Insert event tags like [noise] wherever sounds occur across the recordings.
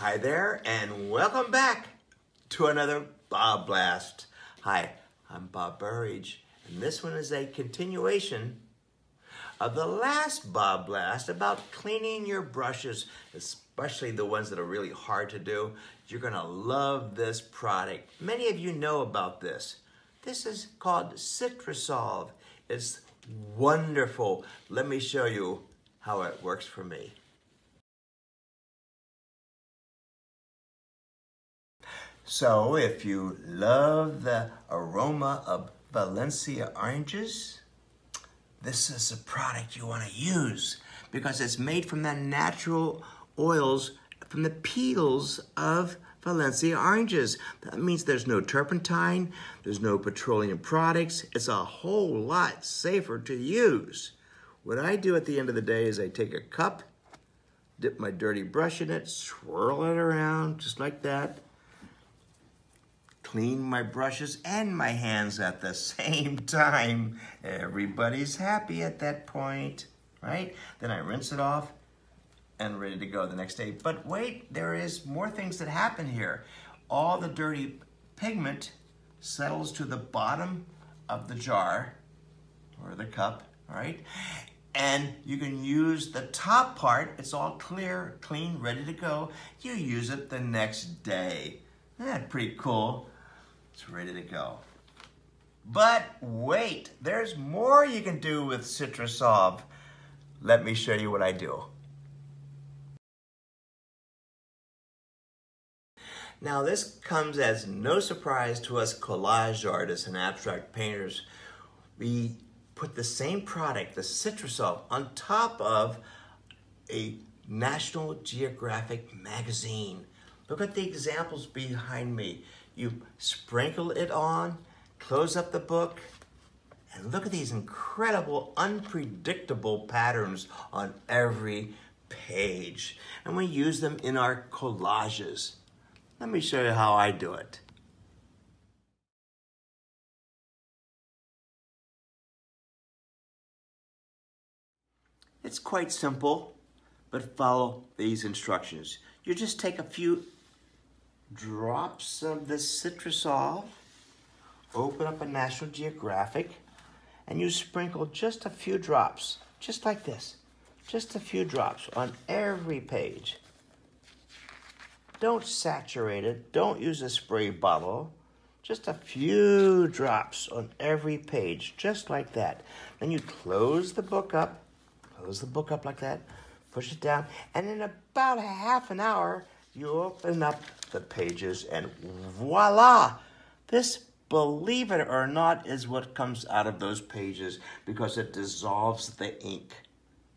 Hi there, and welcome back to another BobBlast. Hi, I'm Bob Burridge, and this one is a continuation of the last BobBlast about cleaning your brushes, especially the ones that are really hard to do. You're gonna love this product. Many of you know about this. This is called CitraSolv. It's wonderful. Let me show you how it works for me. So if you love the aroma of Valencia oranges, this is a product you want to use because it's made from the natural oils from the petals of Valencia oranges. That means there's no turpentine, there's no petroleum products. It's a whole lot safer to use. What I do at the end of the day is I take a cup, dip my dirty brush in it, swirl it around just like that, clean my brushes and my hands at the same [laughs] time. Everybody's happy at that point, right? Then I rinse it off and ready to go the next day. But wait, there is more things that happen here. All the dirty pigment settles to the bottom of the jar or the cup, right? And you can use the top part, it's all clear, clean, ready to go. You use it the next day. Isn't that pretty cool? It's ready to go. But wait, there's more you can do with CitraSolv. Let me show you what I do. Now this comes as no surprise to us collage artists and abstract painters. We put the same product, the CitraSolv, on top of a National Geographic magazine. Look at the examples behind me. You sprinkle it on, close up the book, and look at these incredible, unpredictable patterns on every page. And we use them in our collages. Let me show you how I do it. It's quite simple, but follow these instructions. You just take a few drops of the CitraSolv, open up a National Geographic, and you sprinkle just a few drops, just like this, just a few drops on every page. Don't saturate it, don't use a spray bottle, just a few drops on every page, just like that. Then you close the book up, close the book up like that, push it down, and in about a half an hour, you open up the pages and voila! This, believe it or not, is what comes out of those pages because it dissolves the ink.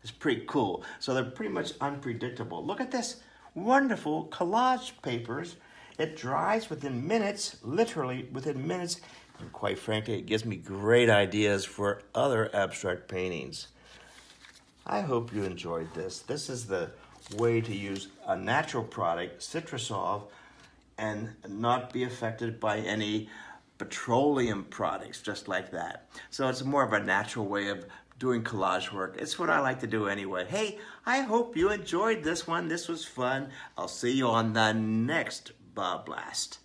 It's pretty cool. So they're pretty much unpredictable. Look at this wonderful collage papers. It dries within minutes, literally within minutes. And quite frankly, it gives me great ideas for other abstract paintings. I hope you enjoyed this. This is the way to use a natural product, CitraSolv, and not be affected by any petroleum products, just like that. So it's more of a natural way of doing collage work. It's what I like to do anyway. Hey, I hope you enjoyed this one. This was fun. I'll see you on the next BobBlast.